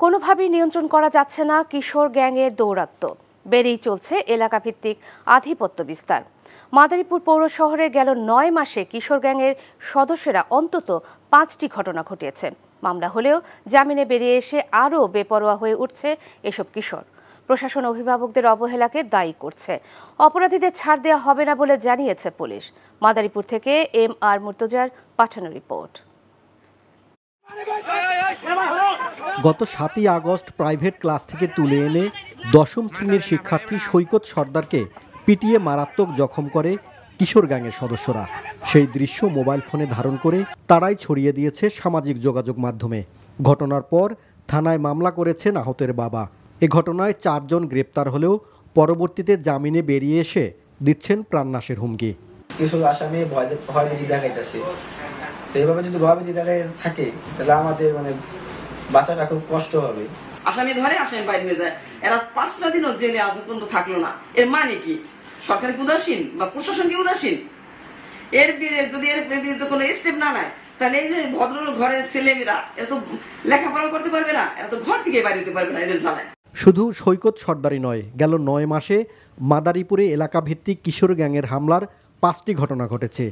কোনোভাবেই নিয়ন্ত্রণ করা যাচ্ছে না কিশোর গ্যাংয়ের দৌরাত্ম্য বেড়েই চলছে এলাকাভিত্তিক আধিপত্য বিস্তার মাদারীপুর পৌর শহরে গেল নয় মাসে কিশোর গ্যাংয়ের সদস্যরা অন্তত পাঁচটি ঘটনা ঘটিয়েছে মামলা হলেও জামিনে বেরিয়ে এসে আরও বেপরোয়া হয়ে উঠছে এসব কিশোর প্রশাসন অভিভাবকদের অবহেলাকে দায়ী করছে অপরাধীদের ছাড় দেওয়া হবে না বলে জানিয়েছে পুলিশ মাদারীপুর থেকে এম আর মুর্তজার পাঠানো রিপোর্ট গত সাতই আগস্ট প্রাইভেট ক্লাস থেকে তুলে এনে দশম শ্রেণির শিক্ষার্থী সৈকত সর্দারকে পিটিয়ে মারাত্মক জখম করে কিশোর গ্যাংয়ের সদস্যরা। সেই দৃশ্য মোবাইল ফোনে ধারণ করে তারাই ছড়িয়ে দিয়েছে সামাজিক যোগাযোগ মাধ্যমে। ঘটনার পর থানায় মামলা করেছেন আহতের বাবা। এ ঘটনায় চারজন গ্রেপ্তার হলেও পরবর্তীতে জামিনে বেরিয়ে এসে দিচ্ছেন প্রাণনাশের হুমকি। কিছু আসামি ভয় ভয়ভীতি দেখাইতেছে। তো যদি ভয়ভীতি দেখাই থাকে, তাহলে আমাদের মানে বাচ্চাটা খুব কষ্ট হবে। আসামি ধরে আসামি বাইরে হয়ে যায়। এরা পাঁচটা দিনও জেলে আজ পর্যন্ত থাকল না। এর মানে কি? সরকার কি উদাসীন বা প্রশাসন কি উদাসীন? এর বিরুদ্ধে যদি এর বিরুদ্ধে কোনো স্টেপ না নেয় তাহলে এই যে ভদ্রলোক ঘরের ছেলেমেয়েরা এরা তো লেখাপড়া করতে পারবে না এরা তো ঘর থেকে বাইরে হতে পারবে না এদের জ্বালায়। শুধু সৈকত সর্দারি নয় গেল নয় মাসে মাদারীপুরে এলাকাভিত্তিক কিশোর গ্যাংয়ের হামলার পাঁচটি ঘটনা ঘটেছে।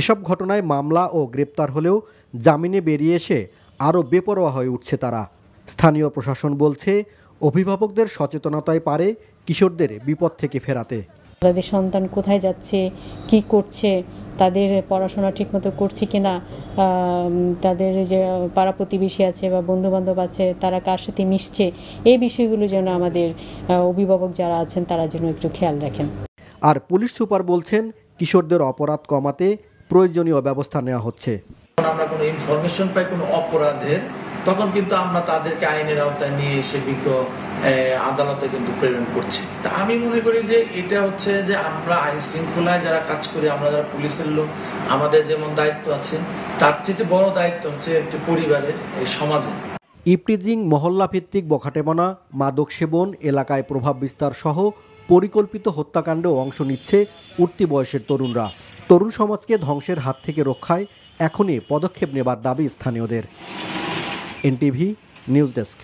এসব ঘটনায় মামলা ও গ্রেপ্তার হলেও জামিনে বেরিয়ে এসে আরও বেপরোয়া হয়ে উঠছে তারা। স্থানীয় প্রশাসন বলছে অভিভাবকদের সচেতনতায় পারে কিশোরদের বিপদ থেকে ফেরাতে। তাদের সন্তান কোথায় যাচ্ছে কি করছে তাদের পড়াশোনা ঠিকমতো করছে কিনা আম, তাদের যে পাড়া প্রতিবেশী আছে বা বন্ধু বান্ধব আছে তারা কার সাথে মিশছে এই বিষয়গুলো যেন আমাদের অভিভাবক যারা আছেন তারা যেন একটু খেয়াল রাখেন। আর পুলিশ সুপার বলছেন কিশোরদের অপরাধ কমাতে প্রয়োজনীয় ব্যবস্থা নেওয়া হচ্ছে। আমরা কোনো ইনফরমেশন পাই কোনো অপরাধের, তখন কিন্তু আমরা তাদেরকে আইনের আওতায় নিয়ে এসে বিজ্ঞ আদালতে কিন্তু প্রেরণ করছি। তা আমি মনে করি যে এটা হচ্ছে যে আমরা আইন শৃঙ্খলায় যারা কাজ করি, আমরা যারা পুলিশের লোক, আমাদের যেমন দায়িত্ব আছে, তার চেয়ে বড় দায়িত্ব হচ্ছে একটি পরিবারের, এই সমাজে ইপটিজিং মহল্লা ভিত্তিক বখাটেমনা মাদক সেবন, এলাকায় প্রভাব বিস্তার সহ পরিকল্পিত হত্যাকাণ্ডে অংশ নিচ্ছে উঠতি বয়সের তরুণরা। তরুণ সমাজকে ধ্বংসের হাত থেকে রক্ষায় এখনই পদক্ষেপ নেবার দাবি স্থানীয়দের। NTV news desk.